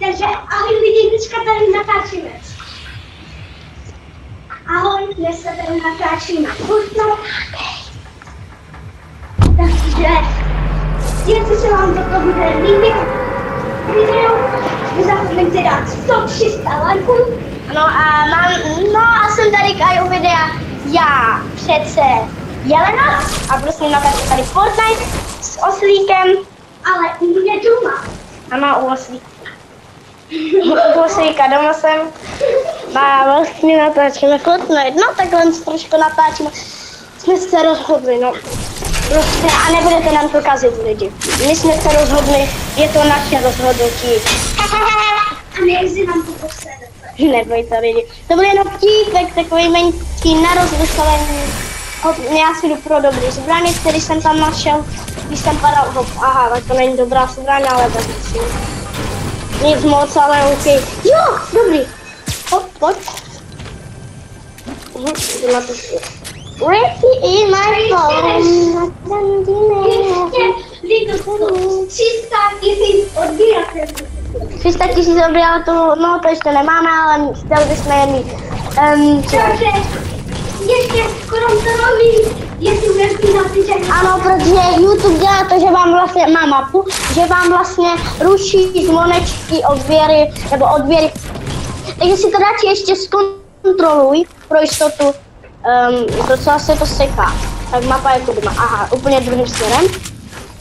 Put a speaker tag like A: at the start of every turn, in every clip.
A: Takže ahoj lidi, dneska tady natáčíme. Ahoj, dneska tady natáčíme Fortnite. Takže, jestli se vám toto bude líbit, video, nezapomeňte dát 100, 300 lajků.
B: No a mám, no a jsem tady aj u videa já přece Jelena a prosím natáčím tady Fortnite s oslíkem
A: Ale mě doma.
B: A má u oslíka. u oslíka doma jsem a vlastně natáčíme Fortnite. No takhle trošku natáčíme. Jsme se rozhodli, no. Prostě a nebudete nám to kazit lidi. My jsme se rozhodli, je to naše rozhodnutí.
A: A nejezdí nám to posledně.
B: Nebojte lidi. To byl jenom vtípek, takový menší na rozmyslení. Hop, Já si jdu pro dobrý zbraně, který jsem tam našel, když jsem padal, hop, aha, tak to není dobrá zbraně, ale tak si. Nic moc, ale OK. Jo, dobrý. Hop, pojď. Jdu na to Ricky in my phone.
A: Ještě Lidl to 300 tisíc odběratelů.
B: 300 tisíc obyvatelů, no to ještě nemáme, ale chtěli bychom je mít. Um,
A: Takže ještě krom toho vy, že
B: Ano, protože YouTube dělá to, že vám vlastně má mapu, že vám vlastně ruší zvonečky, odběry, nebo odběry. Takže si to radši ještě zkontroluj pro jistotu, um, docela se to seká. Tak mapa je tu doma. Aha, úplně druhým směrem.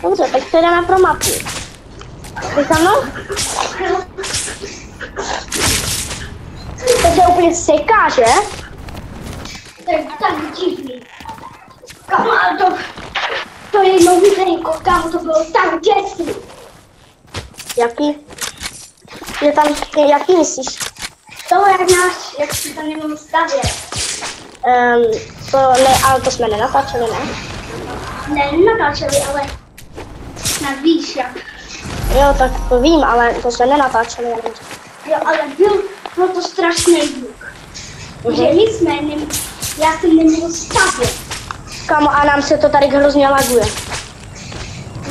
B: Dobře, tak se jdeme pro mapu. Jsi za mnou? To se úplně seká, že?
A: tak divný. Ale to, to je nový triko, kámo, to bylo tak děsný.
B: Jaký? Je tam, jaký myslíš?
A: To jak náš, jak si tam nemohl stavět.
B: Um, to ne, ale to jsme nenatáčeli, ne?
A: Ne, nenatáčeli, ale snad víš jak.
B: Jo, tak to vím, ale to jsme nenatáčeli. Jenom.
A: Jo, ale byl, byl to strašný. Že
B: Mhm.
A: my jsme, ne, já jsem nemohl stavět.
B: Kamo, a nám se to tady hrozně laguje.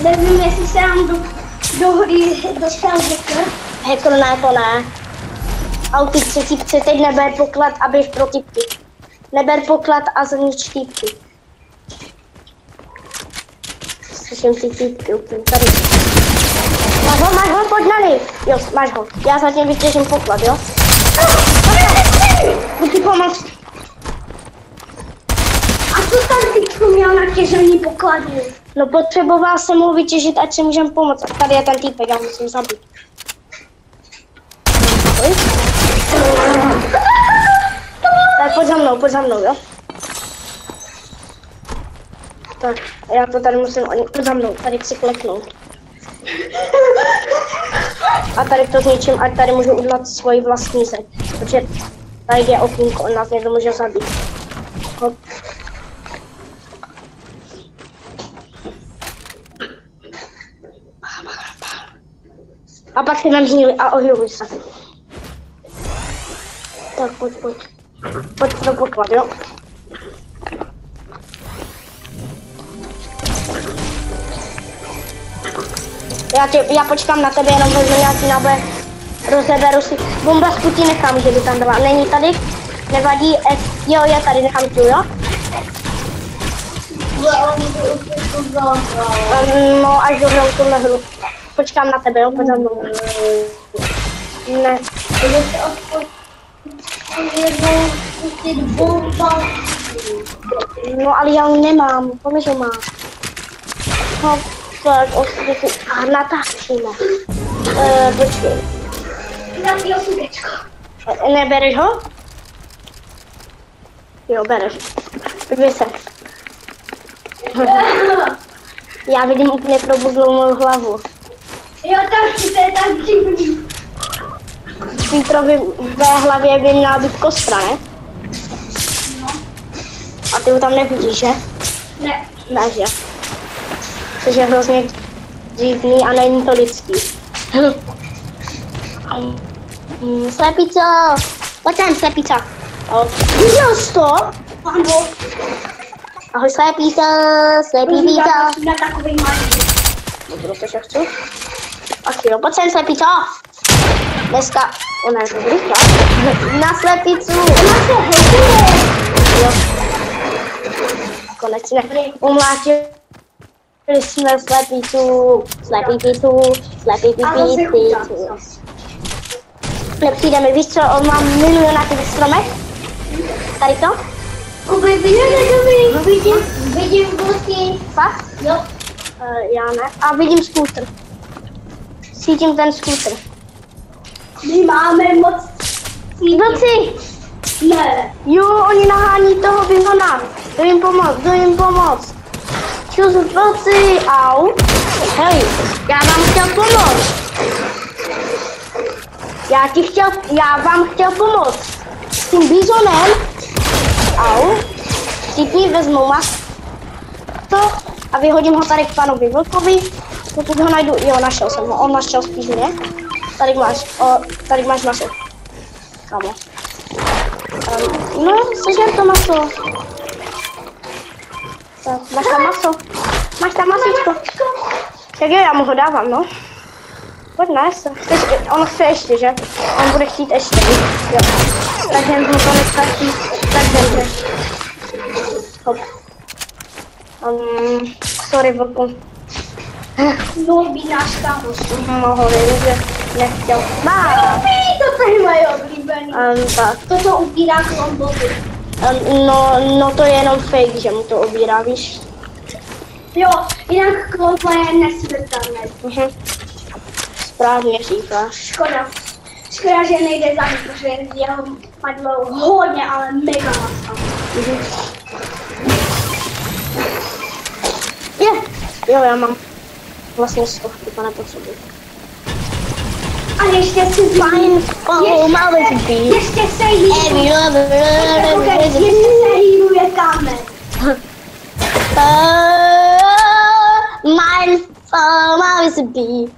A: Nevím, jestli se nám do, do hry dostal hacker.
B: Hacker ne, to ne. Autice typce, teď neber poklad a běž pro typky. Neber poklad a znič typky. Slyším ty typky úplně tady. Máš ho, máš ho, pojď na něj. Jo, máš ho. Já zatím vytěžím poklad, jo? Jdu ti pomoct.
A: A co tam teďko měl na těžení pokladů?
B: No potřeboval jsem mu vytěžit, ať si můžem pomoct. A tady je ten týpek, já musím zabít. Tak pojď za mnou, pojď za mnou, jo? Tak, já to tady musím, oni, pojď za mnou, tady chci kleknout. A tady to zničím, ať tady můžu udělat svoji vlastní zeď. Protože tady je okýnko, on nás někdo může zabít. Hop. A pak si vem hníli a ohyluj se. Tak pojď, pojď. Pojď pro poklad, jo? Já, tě, já počkám na tebe, jenom vezmu nějaký náboje. Rozeberu si. Bomba z putí nechám, že by tam byla. Není tady? Nevadí. E, jo, je tady, nechám tu, jo? Um, no, až dohrou tuhle hru. Počkám na tebe, jo? Mnou. Ne. No, ale já ho nemám. Pomyš ho má. No, tak, osvětli. A natáčíme. Uh, počkej.
A: Nějaký osudečko.
B: E, Nebereš ho? Jo, bereš. Podívej se. Já vidím úplně probuzlou mou hlavu.
A: Jo, tak to je tak divný.
B: Pítrovi ve hlavě by měla být kostra, ne?
A: No,
B: A ty ho tam nevidíš, že?
A: ne.
B: Ne, že? Což je hrozně divný a není to lidský. Hmm, Slepico! Pojď sem, slepico. Viděl jsi to?
A: Ano.
B: Ahoj, slepico, slepý píco.
A: Na takový malý.
B: Budu to, že chci. Chwilę, po co slepico? Deska, ona jest wygrywa. Na slepicu. Jo. Konečně umlátili jsme slepicu, slepipicu, slepipipicu. Nepřijde mi, víš co, on má milion na těch stromech? Tady to?
A: Kuby, vidíš, dobrý. Vidím, vidím vůzky.
B: Fakt?
A: Jo.
B: Uh, já ne. A vidím skútr. Cítím ten skútr.
A: My máme moc
B: Vlci!
A: Ne.
B: Jo, oni nahání toho Vimona. Jdu jim pomoct, jdu jim pomoct. Čus vlci, au. Hej, já vám chtěl pomoct. Já ti chtěl, já vám chtěl pomoct. S tím bizonem. Au. Všichni vezmou mas to a vyhodím ho tady k panovi Vlkovi. Pokud ho najdu, jo, našel jsem ho, on našel spíš mě. Tady máš, o, tady máš maso. Kamo. Um, no, sežer to maso. Tak, máš tam maso. Máš tam masíčko. Tak jo, já mu ho dávám, no. Pojď nes. Chceš, on chce ještě, že? On bude chtít ještě, jo. Tak jen to nestačí, tak zemře. Hop. Um, sorry, vlku.
A: No, by náš kámoš.
B: No, ho vím, že nechtěl. Má.
A: To tady mají oblíbený.
B: Um, tak.
A: Toto ubírá klomboty.
B: Um, no, no to je jenom fake, že mu to obírá, víš?
A: Jo, jinak klombo je nesmrtelný.
B: Mhm. Správně říkáš.
A: Škoda. Škoda, že nejde za ním, protože jeho padlo hodně, ale mega masa.
B: Mhm. Je, jo, já mám własne schówki,
A: bo na potrzeby. Ale
B: się z Fajnie,
A: o, mamy drzwi.
B: Jeszcze sejluję.
A: Jeszcze sejluję kamer. Mine,
B: oh, mine is a bee.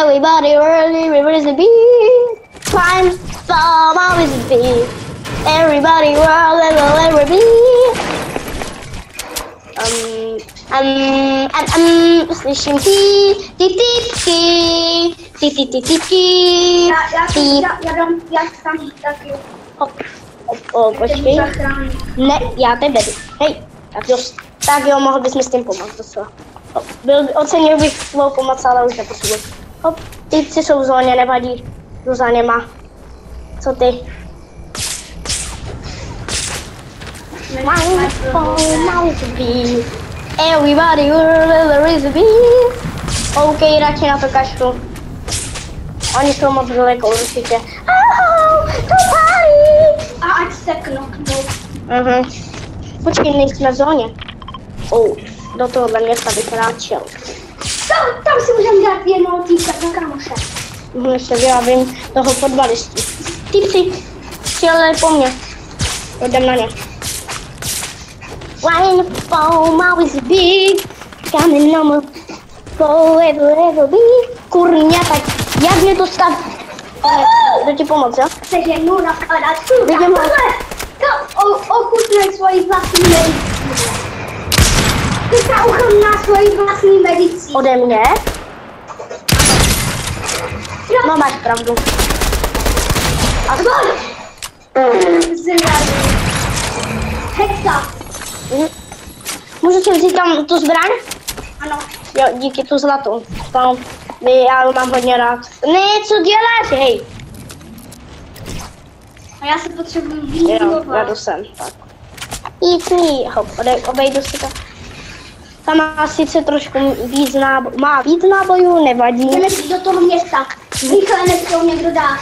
B: Everybody really, really is a bee. Mine, oh, mine a bee. Everybody really, really is bee. Um, um, um, um, slyším tí, tí, tí, tí, tí, tí, tí, tí, tí,
A: Já, já,
B: tí.
A: já, já tam taky.
B: Hop, hop, o, počkej.
A: Zachrání.
B: Ne, já jdu. Hej, tak jo, tak jo, mohl bys mi s tím pomoct docela. Hop, byl, ocenil bych tvou pomoc, ale už nepotřebuji. Hop, ty jsou v zóně, nevadí. Jdu za něma. Co ty? Is a bee. Everybody is a bee. OK, radši na to kašlu. Oni jsou moc daleko určitě. Ahoj, to pálí.
A: A ať se knoknou.
B: Mhm. Počkej, nejsme v zóně. Oh, do tohohle města bych rád šel.
A: Tam, tam si můžeme dát jednoho týka na kamoše.
B: Mhm, se vyrábím toho fotbalistu. Typci, přijeli po mně. Jdem na ně. Wine foam always big, coming on my forever ever be. Kurňa, tak jak mě to stav... Eh, Jdu ti pomoct, jo?
A: Chceš jednou nakladat?
B: Vidím ho.
A: To ochutnej svoji vlastní medici. Teďka ochutná svoji vlastní medici.
B: Ode mě? No máš pravdu.
A: A skoro! Zrazu. Hexa.
B: Mhm. Můžu si vzít tam tu zbraň?
A: Ano.
B: Jo, díky tu zlatou. Tam, já ji mám hodně rád. Ne, co děláš, hej?
A: A já se potřebuji
B: Jo, já jdu sem, tak. Me, hop, obejdu si to. Tam má sice trošku víc nábojů, má víc nábojů, nevadí.
A: Jdeme do toho města. Rychle, než to někdo dá.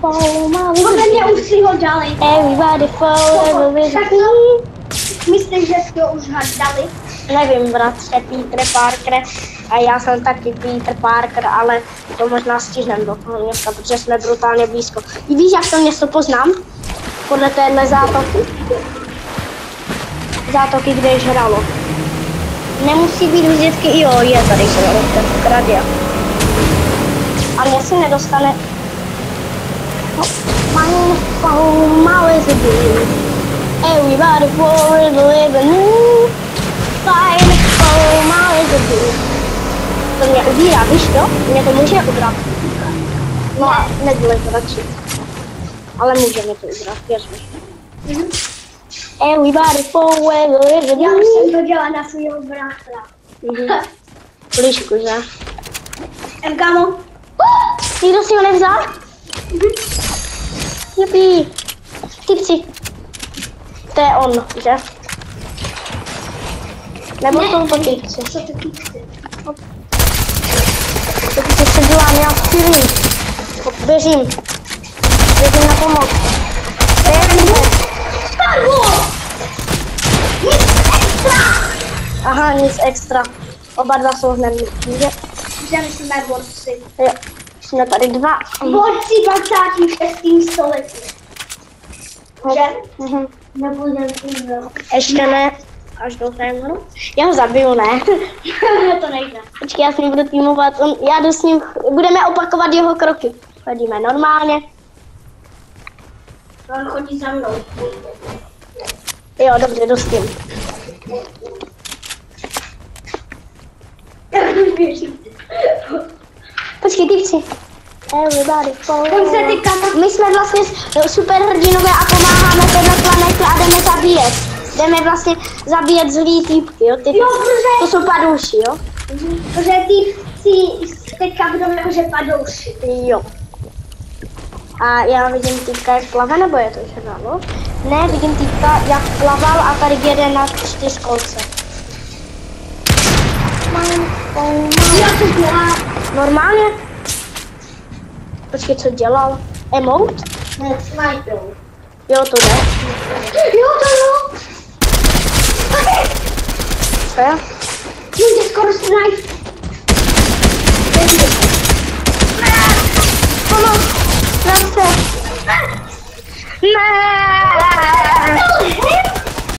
A: Podle mě už si ho dali.
B: Everybody follow with
A: Myslím, že si ho už dali.
B: Nevím, bratře, Peter Parker. A já jsem taky Peter Parker, ale to možná stihneme do toho města, protože jsme brutálně blízko. I víš, jak to město poznám? Podle téhle zátoky. Zátoky, kde je žralo. Nemusí být vždycky, jo, je tady žralo, ten kradia. A mě si nedostane... No, Mine phone, always a bee. Everybody for the living is a bee. To mě ubírá, víš to? Mě to může ubrat. No a nedělej to radši. Ale může mě to ubrat, věř mi. Everybody forward,
A: Já už jsem to dělala na svého bratra.
B: Mhm. Blížku, že?
A: Em, kámo,
B: Nikdo si ho nevzal? Jupi. Typci. To je on, že? Nebo
A: Ne.
B: jsou to typci?
A: co to týká?
B: Typci se dělá nějak silný. Běžím. Běžím na pomoc.
A: Spadlo! Nic extra!
B: Aha, nic extra. Oba dva jsou hned že?
A: Že jsme borci.
B: Jo. Jsme tady dva.
A: Borci 26. století. Že?
B: Mhm. Ještě ne. Až do nahoru. Já ho zabiju, ne?
A: To nejde.
B: Počkej, já s ním budu týmovat. On, já jdu s ním, budeme opakovat jeho kroky. Chodíme normálně.
A: On chodí za mnou.
B: Jo, dobře, jdu s tím. Počkej, ty chci. Everybody. My jsme vlastně superhrdinové a pomáháme téhle planetě a jdeme zabíjet. Jdeme vlastně zabíjet zlý týpky, jo? Ty,
A: Jo, protože...
B: to jsou padouši, jo?
A: Protože ty si teďka budou jakože padouši.
B: Jo. A já vidím týpka, jak plave, nebo je to žralo? Ne, vidím týpka, jak plaval a tady jede na čtyřkolce. Normálně? Počkej, co dělal? Emote?
A: Ne, sniper.
B: Jo, to jde.
A: Jo, to jo.
B: Co je?
A: Jde skoro sniper.
B: Pomoc! Vrát se! Ne!